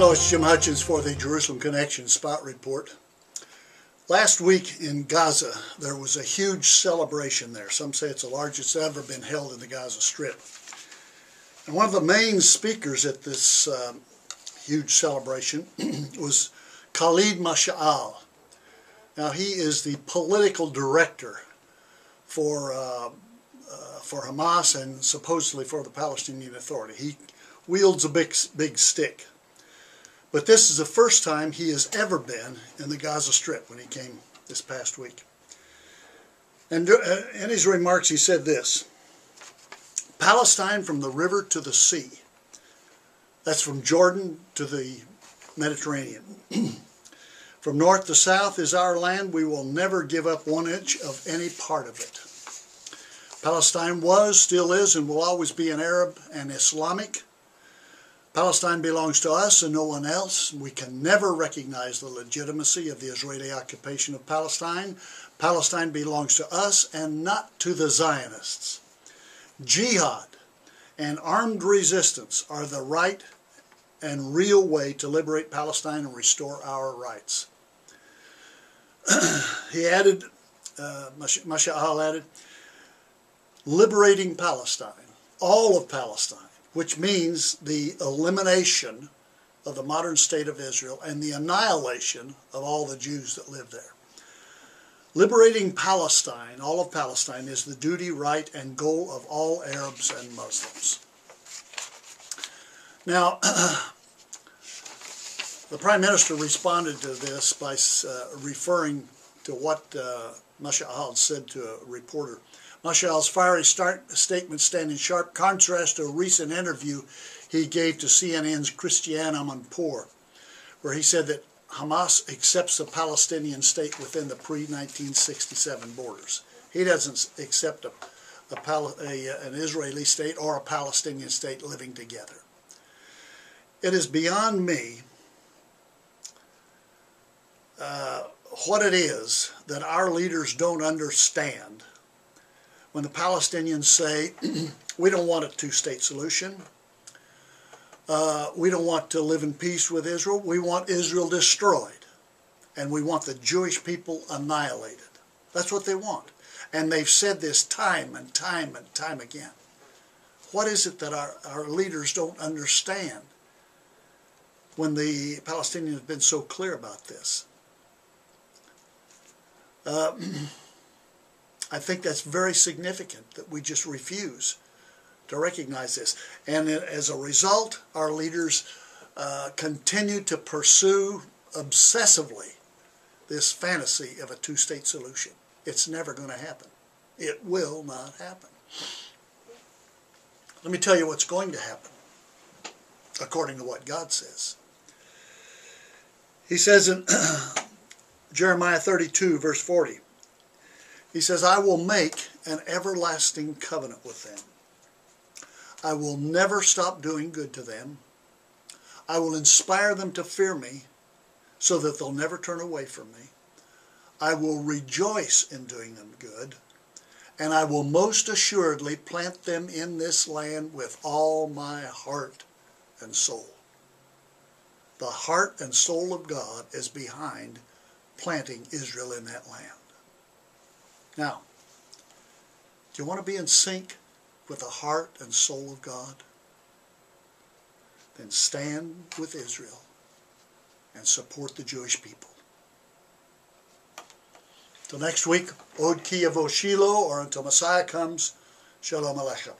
Hello, it's Jim Hutchens for the Jerusalem Connection Spot Report. Last week in Gaza, there was a huge celebration there. Some say it's the largest ever been held in the Gaza Strip. And one of the main speakers at this um, huge celebration was Khalid Mash'al. Now, he is the political director for, uh, uh, for Hamas and supposedly for the Palestinian Authority. He wields a big, big stick. But this is the first time he has ever been in the Gaza Strip when he came this past week. And uh, in his remarks, he said this Palestine from the river to the sea. That's from Jordan to the Mediterranean. from north to south is our land. We will never give up one inch of any part of it. Palestine was, still is, and will always be an Arab and Islamic Palestine belongs to us and no one else. We can never recognize the legitimacy of the Israeli occupation of Palestine. Palestine belongs to us and not to the Zionists. Jihad and armed resistance are the right and real way to liberate Palestine and restore our rights. he added, uh, Masha'al added, liberating Palestine, all of Palestine which means the elimination of the modern state of Israel and the annihilation of all the Jews that live there. Liberating Palestine, all of Palestine, is the duty, right, and goal of all Arabs and Muslims. Now, the Prime Minister responded to this by uh, referring to what uh, Masha'al said to a reporter. Masha'al's fiery start statement stand in sharp contrast to a recent interview he gave to CNN's Christiane Amanpour, where he said that Hamas accepts a Palestinian state within the pre-1967 borders. He doesn't accept a, a, a, an Israeli state or a Palestinian state living together. It is beyond me uh, what it is that our leaders don't understand when the Palestinians say, we don't want a two-state solution, uh, we don't want to live in peace with Israel, we want Israel destroyed, and we want the Jewish people annihilated. That's what they want. And they've said this time and time and time again. What is it that our, our leaders don't understand when the Palestinians have been so clear about this? Uh, I think that's very significant that we just refuse to recognize this. And as a result, our leaders uh, continue to pursue obsessively this fantasy of a two-state solution. It's never going to happen. It will not happen. Let me tell you what's going to happen, according to what God says. He says in Jeremiah 32, verse 40, he says, I will make an everlasting covenant with them. I will never stop doing good to them. I will inspire them to fear me so that they'll never turn away from me. I will rejoice in doing them good, and I will most assuredly plant them in this land with all my heart and soul. The heart and soul of God is behind planting Israel in that land. Now, do you want to be in sync with the heart and soul of God? Then stand with Israel and support the Jewish people. Till next week, Od Ki Shiloh, or until Messiah comes, Shalom Aleichem.